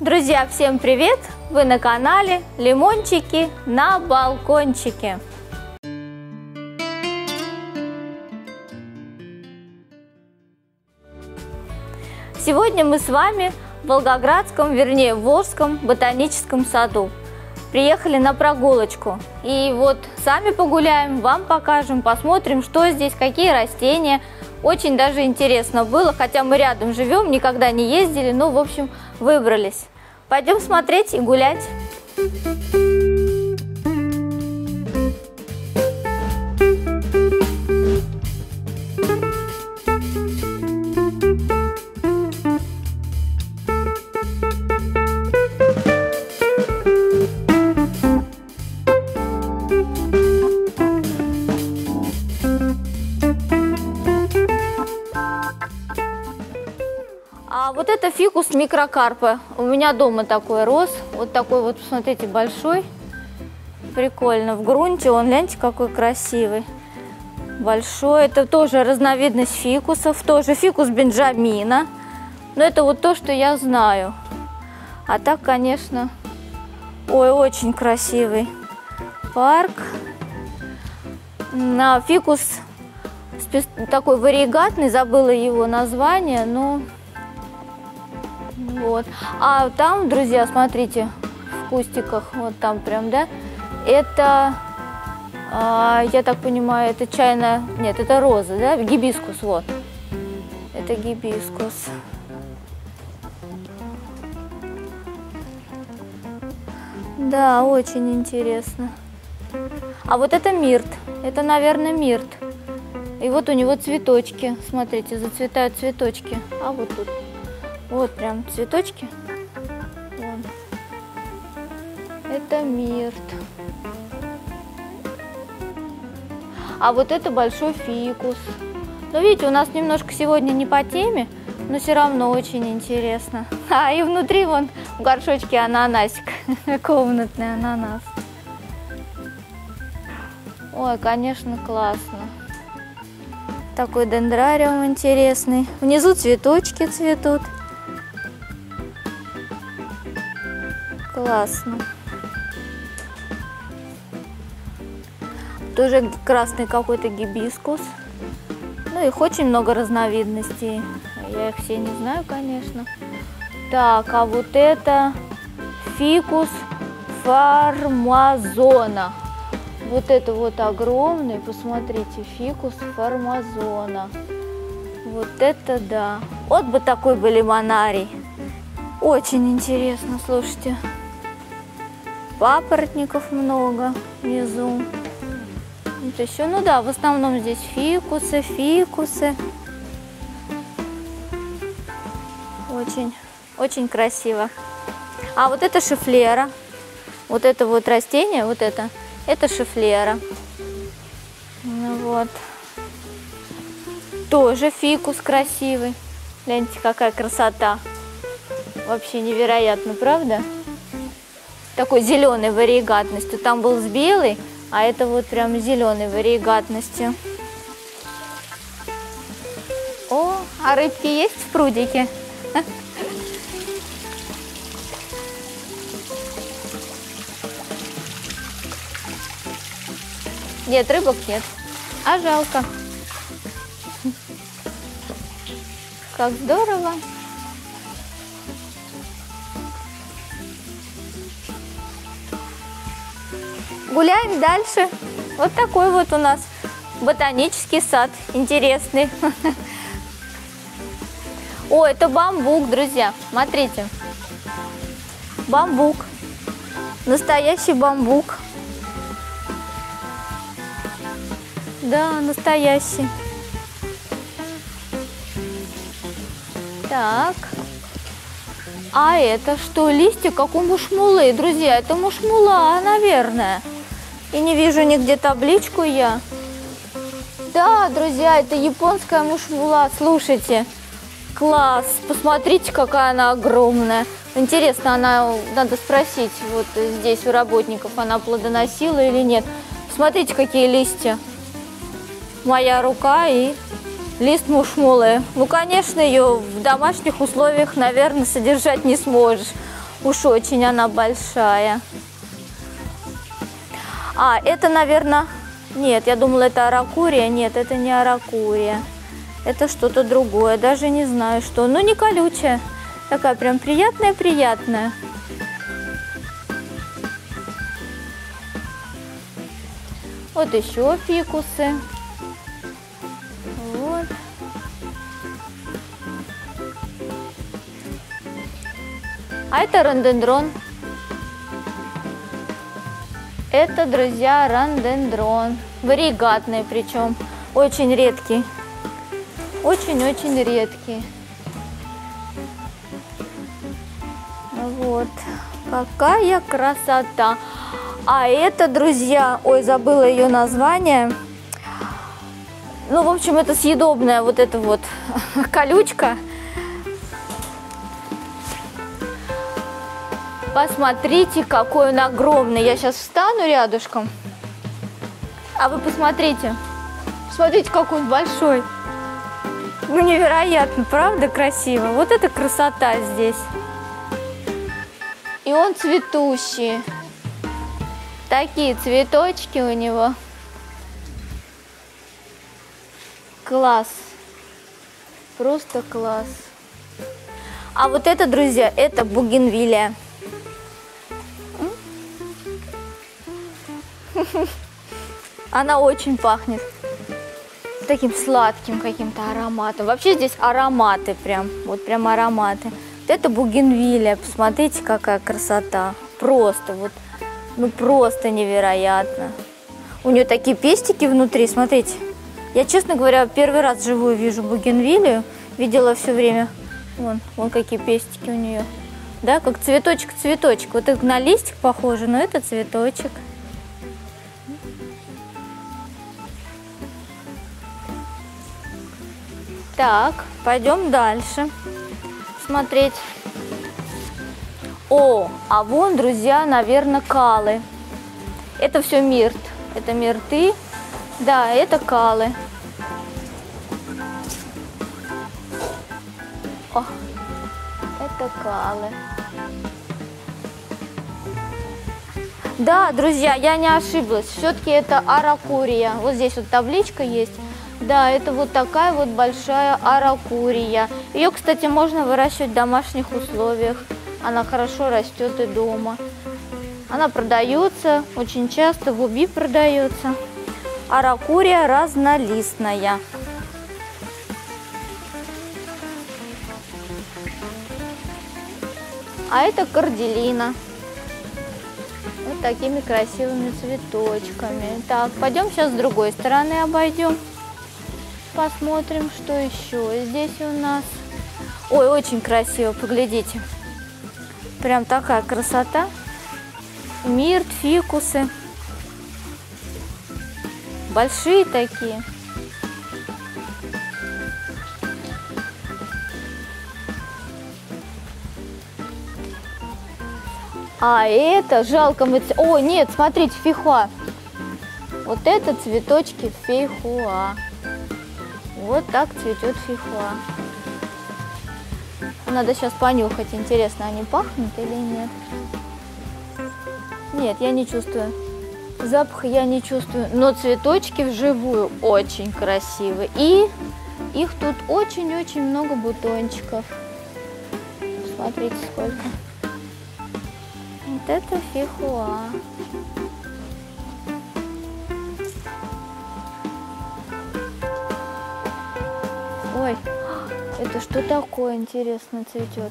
Друзья, всем привет! Вы на канале Лимончики на балкончике. Сегодня мы с вами в Волгоградском, вернее, в Волжском ботаническом саду. Приехали на прогулочку. И вот сами погуляем, вам покажем, посмотрим, что здесь, какие растения. Очень даже интересно было, хотя мы рядом живем, никогда не ездили, но, в общем, выбрались. Пойдем смотреть и гулять. А вот это фикус микрокарпа. У меня дома такой рос. Вот такой вот, посмотрите, большой. Прикольно. В грунте он, гляньте, какой красивый. Большой. Это тоже разновидность фикусов. Тоже фикус бенджамина. Но это вот то, что я знаю. А так, конечно, ой, очень красивый парк. На фикус такой варигатный, забыла его название, но вот. А там, друзья, смотрите, в кустиках, вот там прям, да, это, а, я так понимаю, это чайная, нет, это роза, да, гибискус, вот. Это гибискус. Да, очень интересно. А вот это мирт. Это, наверное, мирт. И вот у него цветочки. Смотрите, зацветают цветочки. А вот тут. Вот прям цветочки. Вон. Это мирт. А вот это большой фикус. Но видите, у нас немножко сегодня не по теме, но все равно очень интересно. А, и внутри вон в горшочке ананасик. Комнатный ананас. Ой, конечно, классно. Такой дендрариум интересный. Внизу цветочки цветут. Классно. Тоже красный какой-то гибискус. Ну, их очень много разновидностей. Я их все не знаю, конечно. Так, а вот это фикус формазона. Вот это вот огромный, посмотрите, фикус формазона. Вот это да. Вот бы такой бы лимонарий. Очень интересно, слушайте. Папоротников много внизу. Вот еще, ну да, в основном здесь фикусы, фикусы. Очень, очень красиво. А вот это шифлера. Вот это вот растение, вот это, это шифлера. Ну вот. Тоже фикус красивый. Гляньте, какая красота. Вообще невероятно, правда? Такой зеленой варигатностью. Там был с белой, а это вот прям зеленой варигатностью. О, а рыбки есть в прудике? Нет, рыбок нет. А жалко. Как здорово. Гуляем дальше. Вот такой вот у нас ботанический сад интересный. О, это бамбук, друзья. Смотрите. Бамбук. Настоящий бамбук. Да, настоящий. Так. А это что? Листья, как у мушмулы. Друзья, это мушмула, наверное. И не вижу нигде табличку я. Да, друзья, это японская мушмула. Слушайте, класс. Посмотрите, какая она огромная. Интересно, она, надо спросить, вот здесь у работников, она плодоносила или нет. Смотрите, какие листья. Моя рука и лист мушмулы. Ну, конечно, ее в домашних условиях, наверное, содержать не сможешь. Уж очень она большая. А, это, наверное... Нет, я думала, это аракурия. Нет, это не аракурия. Это что-то другое. Даже не знаю, что. Ну, не колючая. Такая прям приятная-приятная. Вот еще фикусы. Это рандендрон. Это, друзья, рандендрон. Варигатный причем. Очень редкий. Очень-очень редкий. Вот. Какая красота. А это, друзья, ой, забыла ее название. Ну, в общем, это съедобная вот эта вот колючка. Посмотрите, какой он огромный. Я сейчас встану рядышком. А вы посмотрите. Смотрите, какой он большой. Ну, невероятно, правда, красиво? Вот это красота здесь. И он цветущий. Такие цветочки у него. Класс. Просто класс. А вот это, друзья, это бугенвилия. Она очень пахнет таким сладким каким-то ароматом. Вообще здесь ароматы прям, вот прям ароматы. Вот это бугенвилия, посмотрите, какая красота. Просто вот, ну просто невероятно. У нее такие пестики внутри, смотрите. Я, честно говоря, первый раз живую вижу бугенвилию. Видела все время. Вон, вон какие пестики у нее. Да, как цветочек-цветочек. Вот это на листик похоже, но это цветочек. Так, пойдем дальше смотреть. О, а вон, друзья, наверное, калы. Это все мирт. Это мирты. Да, это калы. О, это калы. Да, друзья, я не ошиблась. Все-таки это аракурия. Вот здесь вот табличка есть. Да, это вот такая вот большая аракурия. Ее, кстати, можно выращивать в домашних условиях. Она хорошо растет и дома. Она продается, очень часто в уби продается. Аракурия разнолистная. А это корделина. Вот такими красивыми цветочками. Так, пойдем сейчас с другой стороны обойдем посмотрим, что еще здесь у нас. Ой, очень красиво, поглядите. Прям такая красота. Мирт, фикусы. Большие такие. А это жалко мы... О, нет, смотрите, фихуа. Вот это цветочки фейхуа. Вот так цветет фихуа. Надо сейчас понюхать, интересно, они пахнут или нет. Нет, я не чувствую. Запах я не чувствую, но цветочки вживую очень красивые. И их тут очень-очень много бутончиков. Смотрите, сколько. Вот это фихуа. Ой, это что такое интересно цветет?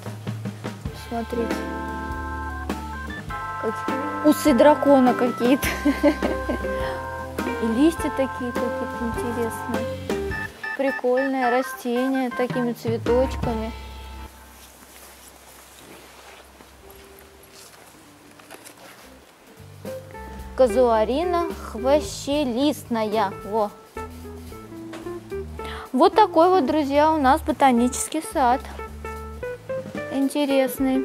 Смотрите. Как усы дракона какие-то. И листья такие какие-то интересные. Прикольное растение такими цветочками. Казуарина хвощелистная. Во, вот такой вот, друзья, у нас ботанический сад. Интересный.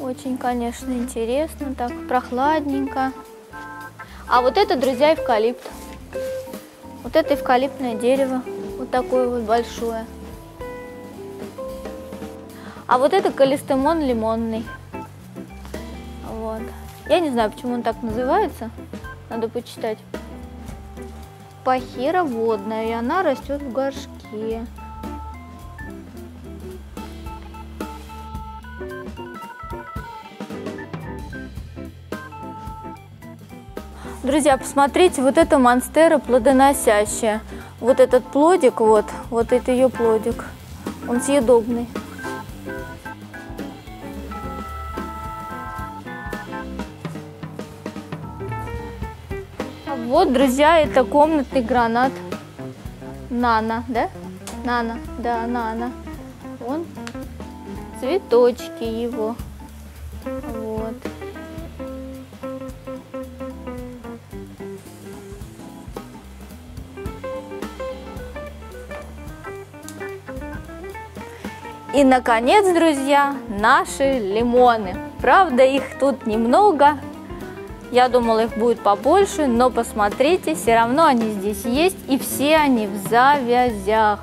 Очень, конечно, интересно, так прохладненько. А вот это, друзья, эвкалипт. Вот это эвкалиптное дерево. Вот такое вот большое. А вот это калистемон лимонный. Вот. Я не знаю, почему он так называется. Надо почитать. Пахира водная, и она растет в горшке. Друзья, посмотрите, вот это монстера плодоносящая. Вот этот плодик, вот, вот это ее плодик. Он съедобный. Вот, друзья, это комнатный гранат. Нана, да? Нана, да, Нана. Вон цветочки его. Вот. И, наконец, друзья, наши лимоны. Правда, их тут немного. Я думала, их будет побольше, но посмотрите, все равно они здесь есть, и все они в завязях.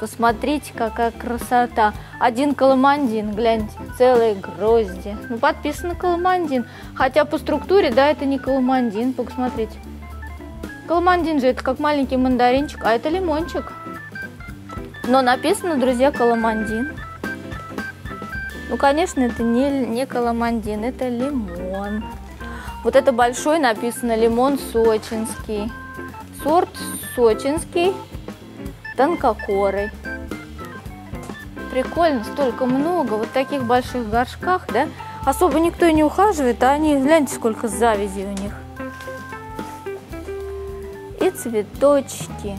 Посмотрите, какая красота. Один коломандин, гляньте, целые грозди. Ну, подписано коломандин. Хотя по структуре, да, это не коломандин, посмотрите. Коломандин же это как маленький мандаринчик, а это лимончик. Но написано, друзья, коломандин. Ну, конечно, это не, не каламандин, это лимон. Вот это большой написано лимон сочинский. Сорт сочинский, тонкокорый. Прикольно, столько много, вот таких больших горшках, да? Особо никто и не ухаживает, а они, гляньте, сколько завязи у них. И цветочки,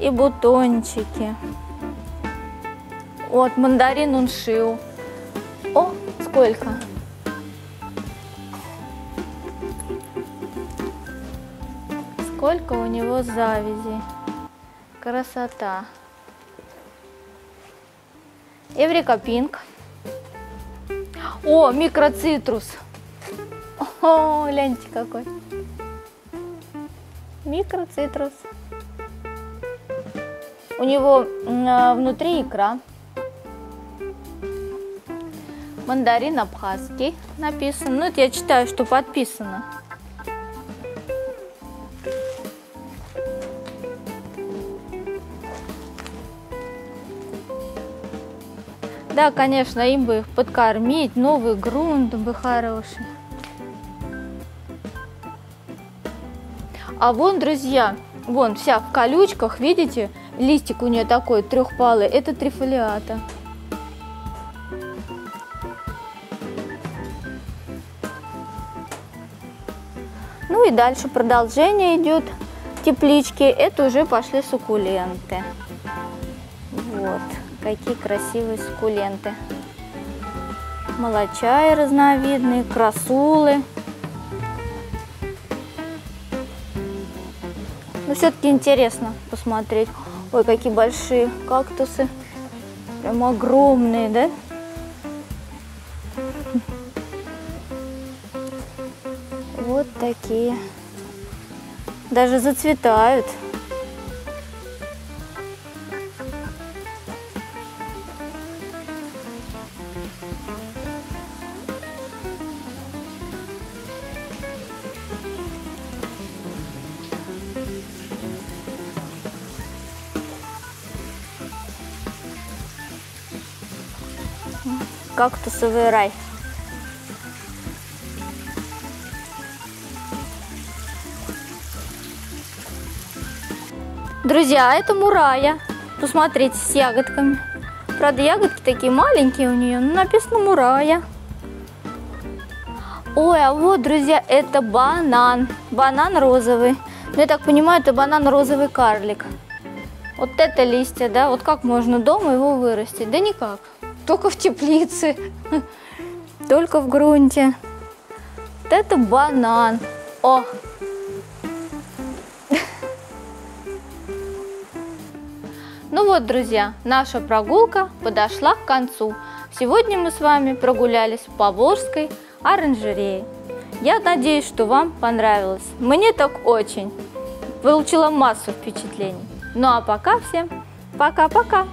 и бутончики. Вот, мандарин он шил. О, сколько? Сколько у него завязи. Красота. Эврика Пинк. О, микроцитрус. О, гляньте какой. Микроцитрус. У него а, внутри икра. Мандарин абхазский написано. Ну, это я читаю, что подписано. Да, конечно, им бы подкормить, новый грунт бы хороший. А вон, друзья, вон вся в колючках, видите, листик у нее такой трехпалый, это трифолиата. Ну и дальше продолжение идет теплички. Это уже пошли суккуленты. Вот, какие красивые суккуленты. Молочаи разновидные, красулы. Но все-таки интересно посмотреть. Ой, какие большие кактусы. Прям огромные, да? Вот такие. Даже зацветают. Кактусовый рай. Друзья, это мурая. Посмотрите, с ягодками. Правда, ягодки такие маленькие у нее, но написано мурая. Ой, а вот, друзья, это банан. Банан розовый. Ну, я так понимаю, это банан розовый карлик. Вот это листья, да? Вот как можно дома его вырастить? Да никак. Только в теплице. Только в грунте. Вот это банан. О, Ну вот, друзья, наша прогулка подошла к концу. Сегодня мы с вами прогулялись по Волжской оранжерее. Я надеюсь, что вам понравилось. Мне так очень. Получила массу впечатлений. Ну а пока всем пока-пока.